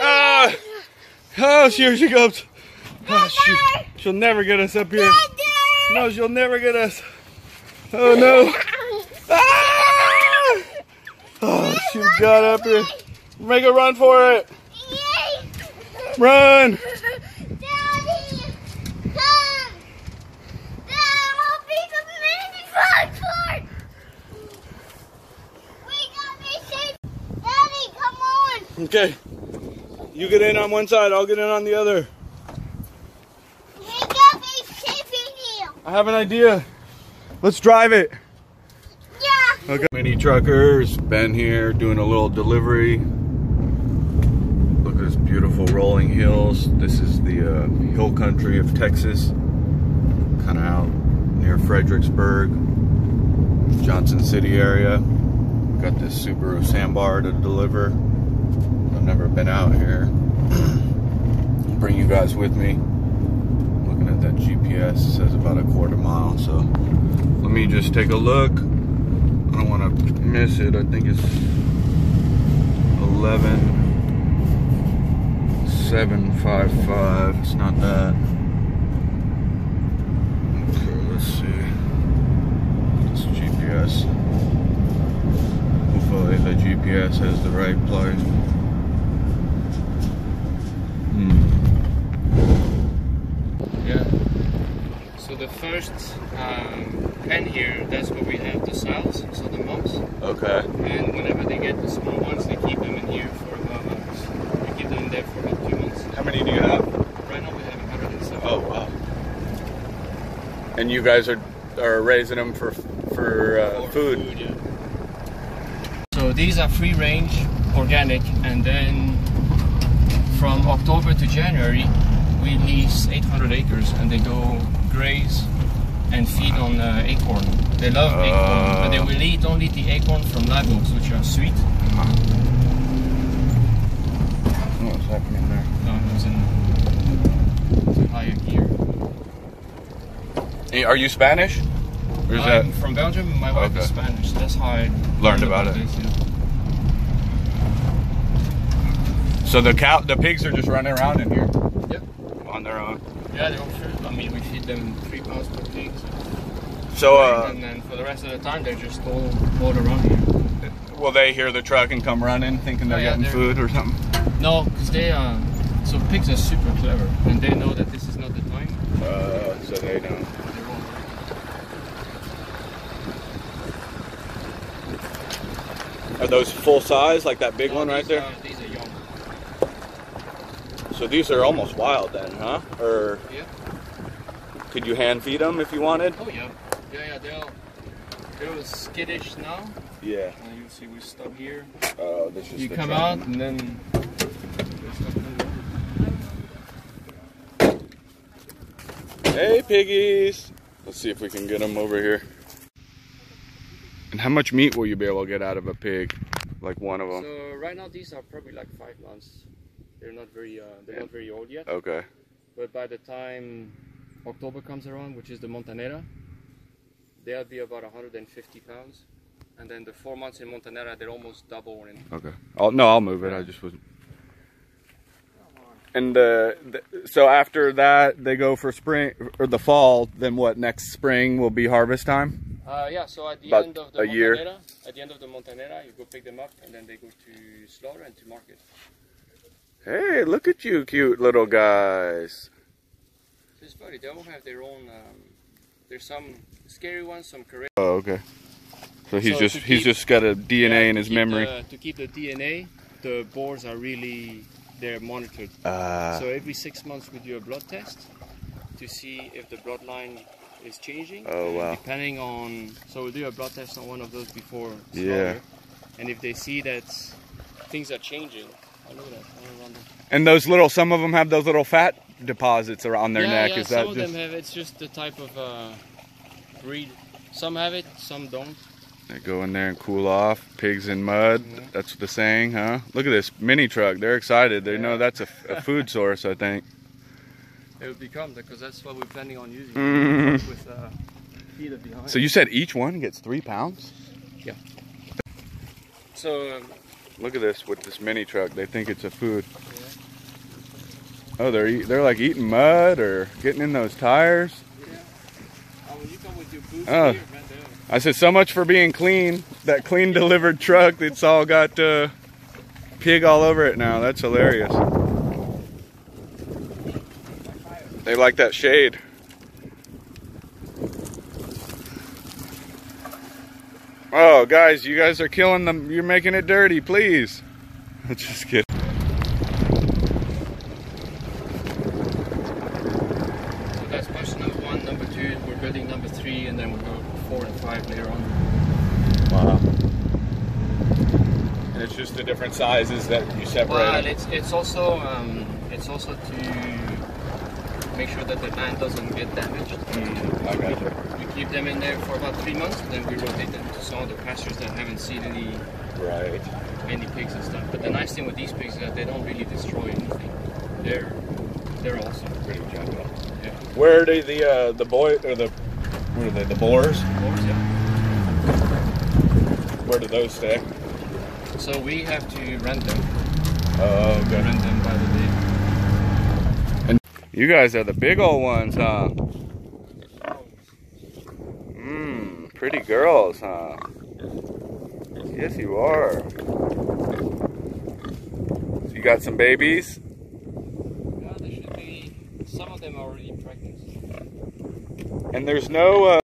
Ah! Oh, here she comes. Oh, she, she'll never get us up here. No, she'll never get us. Oh no. Ah! Oh, she got up here. Make a run for it. Run. Daddy, come. Dad, I'll be the mini Frankfurt. We got me. Daddy, come on. Okay. You get in on one side, I'll get in on the other. We got me safe. I have an idea. Let's drive it. Yeah. Okay. Mini truckers, Ben here doing a little delivery. Look at this beautiful rolling hills. This is the uh, hill country of Texas. Kind of out near Fredericksburg, Johnson City area. Got this Subaru Sambar to deliver. Never been out here. Bring you guys with me. Looking at that GPS, it says about a quarter mile. So let me just take a look. I don't want to miss it. I think it's 11 755. It's not that. Okay, let's see. This GPS. Hopefully the GPS has the right place. Hmm. Yeah. So the first um, pen here, that's where we have the sows, so the mums. Okay. And whenever they get the small ones, they keep them in here for about months. We keep them in there for about two months. How many do you have? Right now we have 107. Oh wow. And you guys are are raising them for for uh, For food. yeah. So these are free range, organic, and then from October to January, we lease 800 acres and they go graze and feed on uh, acorn. They love acorn, but they will eat only the acorn from live oaks, which are sweet. What's happening there? No, it was in higher gear. Hey, Are you Spanish? Or is I'm that from Belgium. My wife is Spanish. That's how I Learned about it. this, yeah. so? The cow, the pigs are just running around in here Yep. on their own. Yeah, they're all food. I mean, we feed them three pounds per pig. So So, uh, and then for the rest of the time, they're just all, all around here. will they hear the truck and come running, thinking they're Oh, yeah, getting they're- food or something? No, because they uh, so pigs are super clever, and they know that this is not the time. Uh, so they don't. They're those full size, like that big No, one right there? Are, these are young. So these are almost wild then, huh? Or Yeah. could you hand feed them if you wanted? Oh yeah. Yeah, yeah. They're they're skittish now. Yeah. And you see we stop here. Oh, this is You come out and then. they stop coming. Hey, piggies. Let's see if we can get them over here. And how much meat will you be able to get out of a pig? Like one of them? So right now these are probably like five months. They're not very uh, they're not very old yet. Okay. But by the time October comes around, which is the Montanera, they'll be about 150 pounds. And then the four months in Montanera, they're almost double in. Okay. I'll, no, I'll move it. I just wasn't. And uh, th- so after that, they go for spring or the fall. Then what? Next spring will be harvest time. Uh, yeah, so at the About end of the a year. At the end of the Montanera, you go pick them up, and then they go to slaughter and to market. Hey, look at you, cute little guys. So it's funny, they all have their own. Um, there's some scary ones, some correct. Oh, okay. So he's So just he's keep- just got a DNA Yeah, in his memory. the- to keep the DNA, the boars are really they're monitored. Ah, So every six months we do a blood test to see if the bloodline is changing. Oh, And wow. Depending on, so we'll do a blood test on one of those before Yeah. And if they see that things are changing, oh look at that, all around them. And those little some of them have those little fat deposits around their yeah, neck. yeah, Is some that of just? them have. It's just the type of uh, breed. Some have it, some don't. They go in there and cool off. Pigs in mud. Yeah. That's the saying, huh? Look at this mini truck. They're excited. They know that's a, a food source. I think. It will become because that's what we're planning on using Mm. with uh. So you said each one gets three pounds? Yeah. So um, Look at this with this mini truck. They think it's a food. Oh, they're they're like eating mud or getting in those tires. Oh, I said so much for being clean. That clean delivered truck. It's all got uh, pig all over it now. That's hilarious. They like that shade. Oh, guys, you guys are killing them. You're making it dirty, please. Just kidding. So that's question number one. Number two, we're building number three, and then we'll go four and five later on. Wow. And it's just the different sizes that you separate. Well, it's it's also um, it's also to make sure that the land doesn't get damaged. Mm, I got you. We keep them in there for about three months, and then we rotate them to some other pastures that haven't seen any Right. any pigs and stuff. But the nice thing with these pigs is that they don't really destroy anything. They're they're awesome. Pretty jungle. Yeah. Where do the uh, the boy or the what are they? The boars? Of course, yeah. Where do those stay? So we have to rent them. Oh, We rent them by the day. You guys are the big old ones, huh? Mmm, pretty girls, huh? Yes, you are. So you got some babies? Yeah, there should be some of them are already pregnant. And there's no uh,